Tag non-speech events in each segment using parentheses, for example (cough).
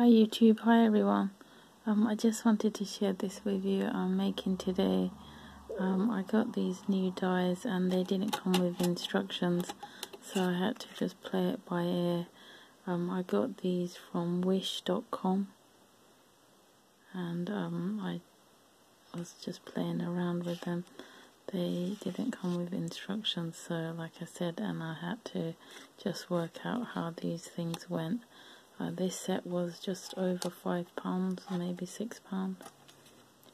Hi YouTube, hi everyone. Um, I just wanted to share this with you. I'm making today. Um, I got these new dies and they didn't come with instructions, so I had to just play it by ear. Um, I got these from Wish.com, and um, I was just playing around with them. They didn't come with instructions, so like I said, and I had to just work out how these things went. Uh, this set was just over five pounds, maybe six pounds.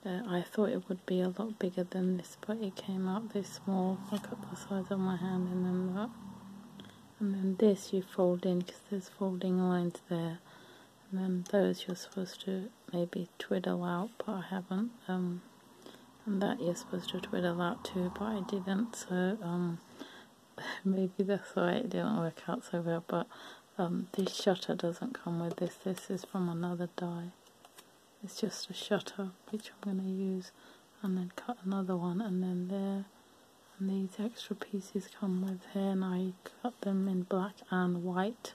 Uh, I thought it would be a lot bigger than this, but it came out this small. Look at the size of my hand, and then that. And then this you fold in because there's folding lines there. And then those you're supposed to maybe twiddle out, but I haven't. Um, and that you're supposed to twiddle out too, but I didn't. So um, (laughs) maybe that's why it didn't work out so well. But um, this shutter doesn't come with this, this is from another die. It's just a shutter which I'm going to use and then cut another one and then there. And these extra pieces come with here and I cut them in black and white.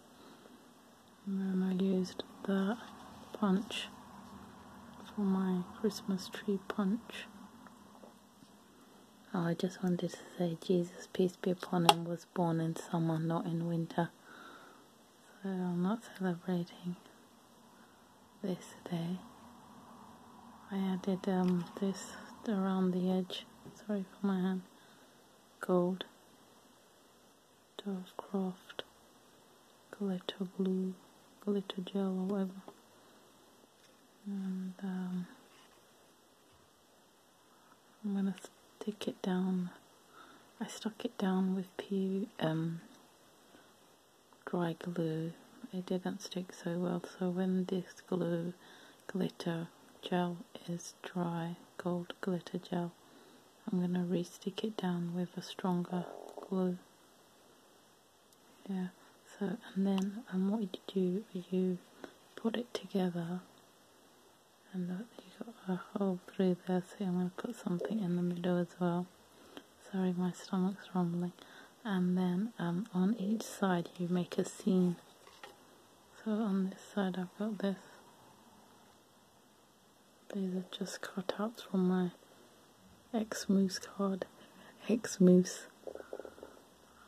And then I used that punch for my Christmas tree punch. Oh, I just wanted to say Jesus, peace be upon him, was born in summer, not in winter I'm not celebrating this day. I added um, this around the edge, sorry for my hand, gold, Dovecraft, glitter glue, glitter gel or whatever. And um, I'm to stick it down. I stuck it down with P um, dry glue. It didn't stick so well so when this glue glitter gel is dry gold glitter gel I'm going to re-stick it down with a stronger glue. Yeah so and then and what you do you put it together and look you got a hole through there so I'm going to put something in the middle as well. Sorry my stomach's rumbling and then um, on each side you make a seam so on this side I've got this. These are just cutouts from my X Moose card. Xmos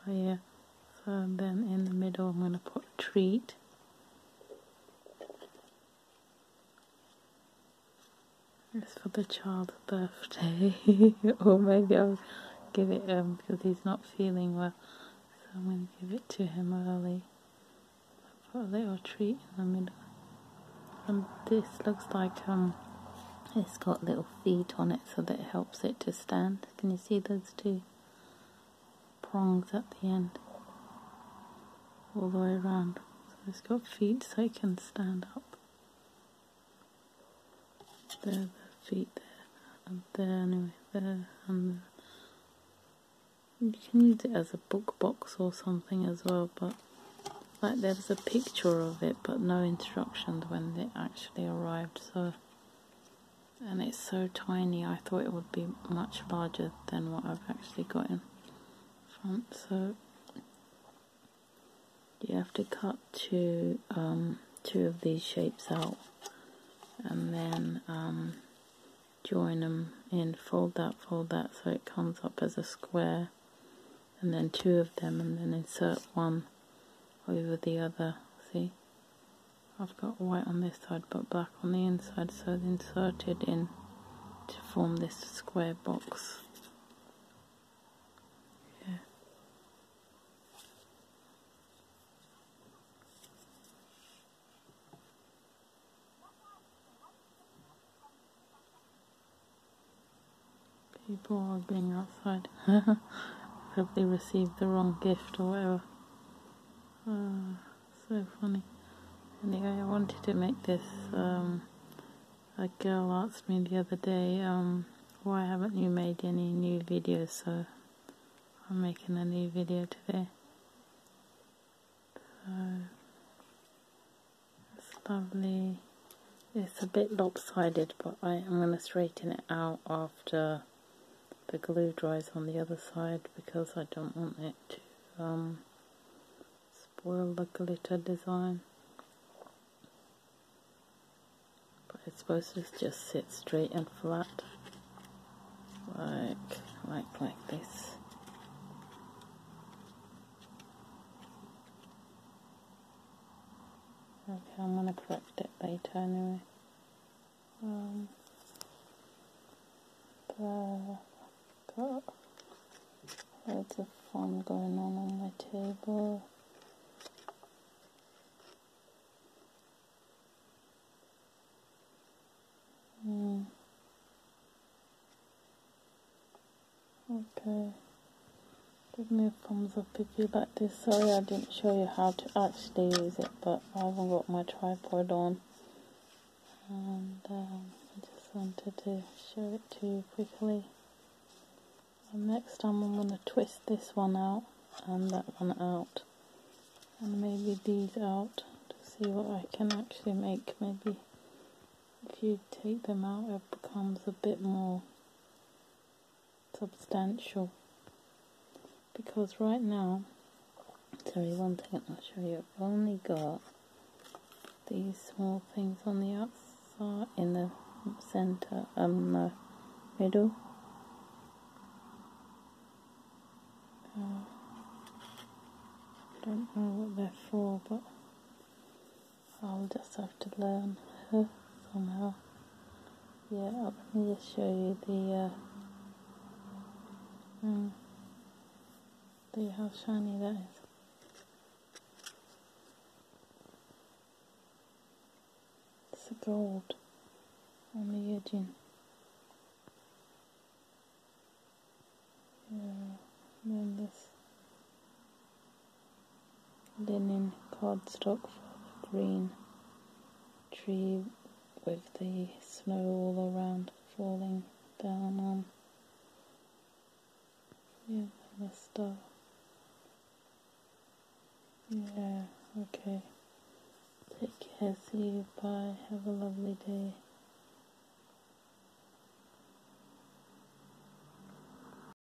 oh yeah. So then in the middle I'm going to put treat. It's for the child's birthday. (laughs) Or maybe I'll give it him because he's not feeling well. So I'm going to give it to him early. Put a little treat in the middle. And this looks like um it's got little feet on it so that it helps it to stand. Can you see those two prongs at the end? All the way around. So it's got feet so it can stand up. There, are the feet there, and there anyway, there and there. You can use it as a book box or something as well, but like there's a picture of it, but no instructions when it actually arrived. So, and it's so tiny. I thought it would be much larger than what I've actually got in front. So you have to cut two um, two of these shapes out, and then um, join them in. Fold that, fold that, so it comes up as a square and then two of them and then insert one over the other see I've got white on this side but black on the inside so it's inserted in to form this square box yeah. People are being outside. (laughs) probably received the wrong gift or whatever. Oh, so funny. Anyway, I wanted to make this. Um, a girl asked me the other day, um, why haven't you made any new videos? So I'm making a new video today. So it's lovely. It's a bit lopsided, but I am going to straighten it out after the glue dries on the other side because I don't want it to um, spoil the glitter design. But it's supposed to just sit straight and flat like like like this okay I'm gonna correct it later anyway um, loads of fun going on on my table Mm. Okay. Give me a thumbs up if you like this. Sorry I didn't show you how to actually use it, but I haven't got my tripod on. And um, I just wanted to show it to you quickly. Next time I'm going to twist this one out and that one out. And maybe these out to see what I can actually make. Maybe if you take them out it becomes a bit more substantial because right now sorry one second I'll show you I've only got these small things on the outside in the center um the middle uh, don't know what they're for but I'll just have to learn (laughs) somehow. Yeah, let me just show you the, uh, um, see how shiny that is. It's a gold on the edging. Yeah, then this linen cardstock for the green tree with the snow all around falling down on. Yeah the star. Yeah okay. Take care see you bye. Have a lovely day